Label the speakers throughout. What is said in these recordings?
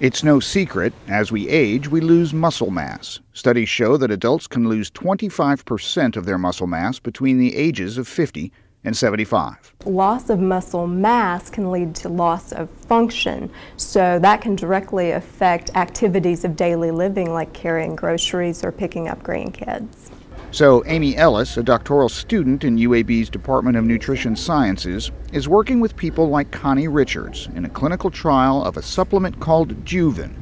Speaker 1: It's no secret, as we age, we lose muscle mass. Studies show that adults can lose 25% of their muscle mass between the ages of 50 and 75.
Speaker 2: Loss of muscle mass can lead to loss of function, so that can directly affect activities of daily living like carrying groceries or picking up grandkids.
Speaker 1: So, Amy Ellis, a doctoral student in UAB's Department of Nutrition Sciences, is working with people like Connie Richards in a clinical trial of a supplement called Juven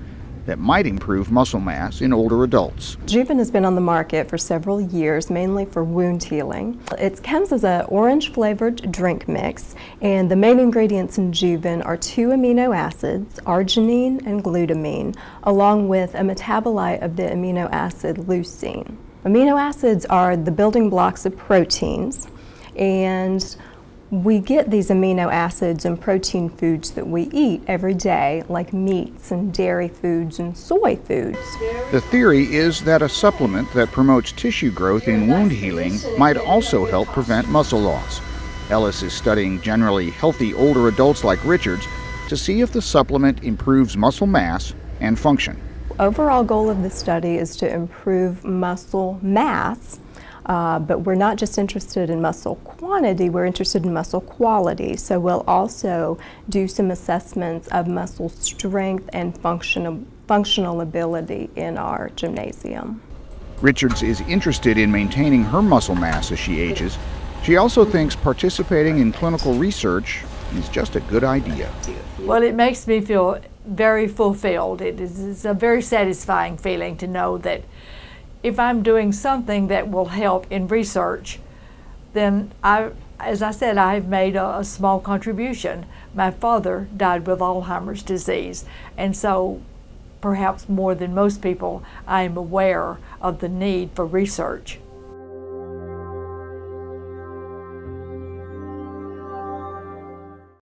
Speaker 1: that might improve muscle mass in older adults.
Speaker 2: Juven has been on the market for several years, mainly for wound healing. It comes as an orange flavored drink mix, and the main ingredients in Juven are two amino acids, arginine and glutamine, along with a metabolite of the amino acid leucine. Amino acids are the building blocks of proteins, and we get these amino acids in protein foods that we eat every day, like meats and dairy foods and soy foods.
Speaker 1: The theory is that a supplement that promotes tissue growth in wound healing might also help prevent muscle loss. Ellis is studying generally healthy older adults like Richards to see if the supplement improves muscle mass and function
Speaker 2: overall goal of the study is to improve muscle mass, uh, but we're not just interested in muscle quantity, we're interested in muscle quality. So we'll also do some assessments of muscle strength and functional, functional ability in our gymnasium.
Speaker 1: Richards is interested in maintaining her muscle mass as she ages. She also thinks participating in clinical research is just a good idea.
Speaker 3: Well, it makes me feel very fulfilled. It is a very satisfying feeling to know that if I'm doing something that will help in research, then I, as I said, I've made a, a small contribution. My father died with Alzheimer's disease, and so perhaps more than most people, I am aware of the need for research.